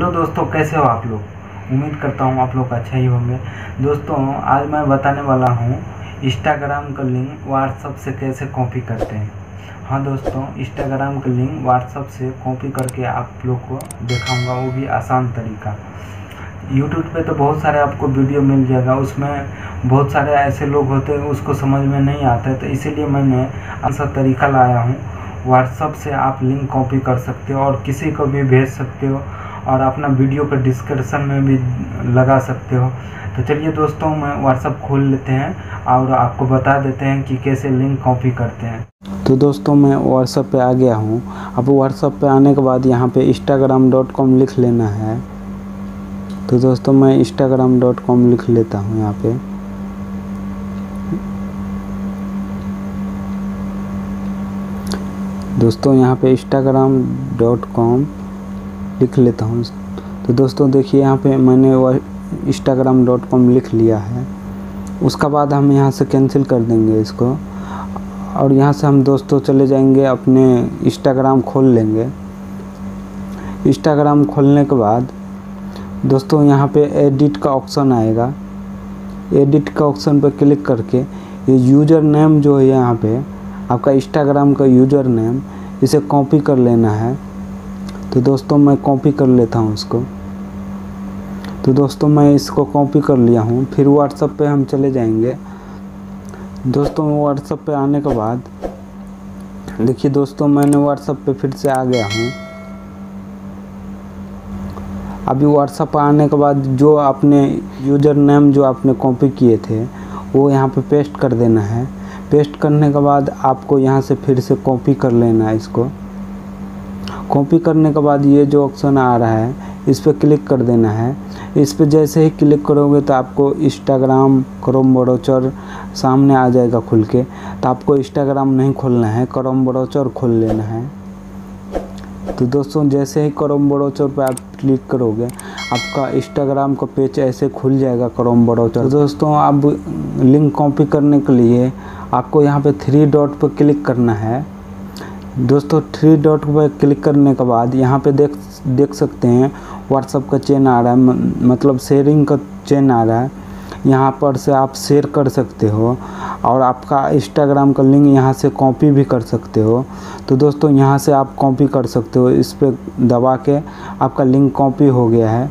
Hello दोस्तों, कैसे हो आप लोग? उम्मीद करता हूँ आप लोग अच्छा ही होंगे। दोस्तों, आज मैं बताने वाला हूँ इंस्टाग्राम का लिंक व्हाट्सअप से कैसे कॉपी करते हैं। हाँ दोस्तों इंस्टाग्राम का लिंक व्हाट्सअप से कॉपी करके आप लोग को दिखाऊँगा, वो भी आसान तरीका। यूट्यूब पे तो बहुत सारे आपको वीडियो मिल जाएगा, उसमें बहुत सारे ऐसे लोग होते हैं, उसको समझ में नहीं आता है तो इसीलिए मैंने ऐसा तरीका लाया हूँ। व्हाट्सअप से आप लिंक कॉपी कर सकते हो और किसी को भी भेज सकते हो। और अपना वीडियो का डिस्क्रिप्शन में भी लगा सकते हो। तो चलिए दोस्तों, मैं व्हाट्सअप खोल लेते हैं और आपको बता देते हैं कि कैसे लिंक कॉपी करते हैं। तो दोस्तों, मैं व्हाट्सअप पे आ गया हूँ। अब व्हाट्सअप पे आने के बाद यहाँ पे इंस्टाग्राम डॉट कॉम लिख लेना है। तो दोस्तों, मैं इंस्टाग्राम डॉट कॉम लिख लेता हूँ यहाँ पे। दोस्तों, यहाँ पे इंस्टाग्राम डॉट कॉम लिख लेता हूँ। तो दोस्तों देखिए यहाँ पे मैंने वह इंस्टाग्राम डॉट कॉम लिख लिया है। उसका बाद हम यहाँ से कैंसिल कर देंगे इसको। और यहाँ से हम दोस्तों चले जाएँगे, अपने इंस्टाग्राम खोल लेंगे। इंस्टाग्राम खोलने के बाद दोस्तों यहाँ पे एडिट का ऑप्शन आएगा। एडिट का ऑप्शन पर क्लिक करके ये यूज़र नेम जो है यहाँ पे, आपका इंस्टाग्राम का यूज़र नेम इसे कॉपी कर लेना है। तो दोस्तों मैं कॉपी कर लेता हूँ इसको। तो दोस्तों मैं इसको कॉपी कर लिया हूँ। फिर व्हाट्सअप पे हम चले जाएँगे। दोस्तों व्हाट्सअप पे आने के बाद, देखिए दोस्तों मैंने व्हाट्सअप पे फिर से आ गया हूँ। अभी व्हाट्सअप आने के बाद जो आपने यूज़र नेम जो आपने कॉपी किए थे, वो यहाँ पे पेस्ट कर देना है। पेस्ट करने के बाद आपको यहाँ से फिर से कॉपी कर लेना है इसको। कॉपी करने के बाद ये जो ऑप्शन आ रहा है, इस पर क्लिक कर देना है। इस पर जैसे ही क्लिक करोगे तो आपको इंस्टाग्राम क्रोम ब्राउज़र सामने आ जाएगा खुल के। तो आपको इंस्टाग्राम नहीं खोलना है क्रोम ब्राउज़र खोल लेना है। तो दोस्तों, जैसे ही क्रोम ब्राउज़र पर आप क्लिक करोगे, आपका इंस्टाग्राम का पेज ऐसे खुल जाएगा क्रोम ब्राउज़र तो दोस्तों, अब लिंक कॉपी करने के लिए आपको यहाँ पे थ्री डॉट पर क्लिक करना है। दोस्तों थ्री डॉट पर क्लिक करने के बाद यहाँ पे देख देख सकते हैं व्हाट्सअप का चेन आ रहा है मतलब शेयरिंग का चेन आ रहा है। यहाँ पर से आप शेयर कर सकते हो और आपका इंस्टाग्राम का लिंक यहाँ से कॉपी भी कर सकते हो। तो दोस्तों, यहाँ से आप कॉपी कर सकते हो, इस पर दबा के आपका लिंक कॉपी हो गया है।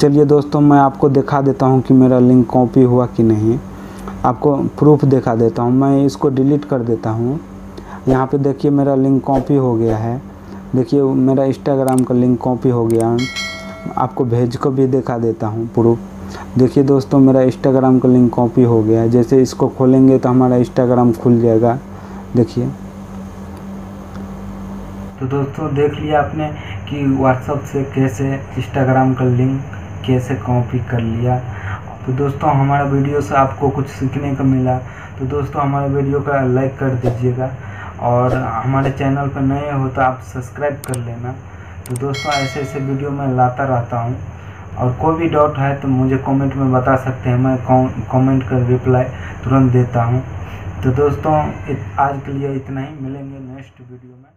चलिए दोस्तों, मैं आपको दिखा देता हूँ कि मेरा लिंक कॉपी हुआ कि नहीं। आपको प्रूफ दिखा देता हूँ, मैं इसको डिलीट कर देता हूँ। यहाँ पे देखिए मेरा लिंक कॉपी हो गया है। देखिए, मेरा इंस्टाग्राम का लिंक कॉपी हो गया। आपको भेज को भी दिखा देता हूँ प्रूफ देखिए दोस्तों, मेरा इंस्टाग्राम का लिंक कॉपी हो गया है। जैसे इसको खोलेंगे तो हमारा इंस्टाग्राम खुल जाएगा। देखिए। तो दोस्तों, देख लिया आपने कि व्हाट्सअप से कैसे इंस्टाग्राम का लिंक कैसे कॉपी कर लिया। तो दोस्तों, हमारा वीडियो से आपको कुछ सीखने को मिला। तो दोस्तों, हमारे वीडियो का लाइक कर दीजिएगा। और हमारे चैनल पर नए हो तो आप सब्सक्राइब कर लेना। तो दोस्तों, ऐसे ऐसे वीडियो मैं लाता रहता हूँ। और कोई भी डाउट है तो मुझे कमेंट में बता सकते हैं। मैं कमेंट कर रिप्लाई तुरंत देता हूँ। तो दोस्तों आज के लिए इतना ही। मिलेंगे नेक्स्ट वीडियो में।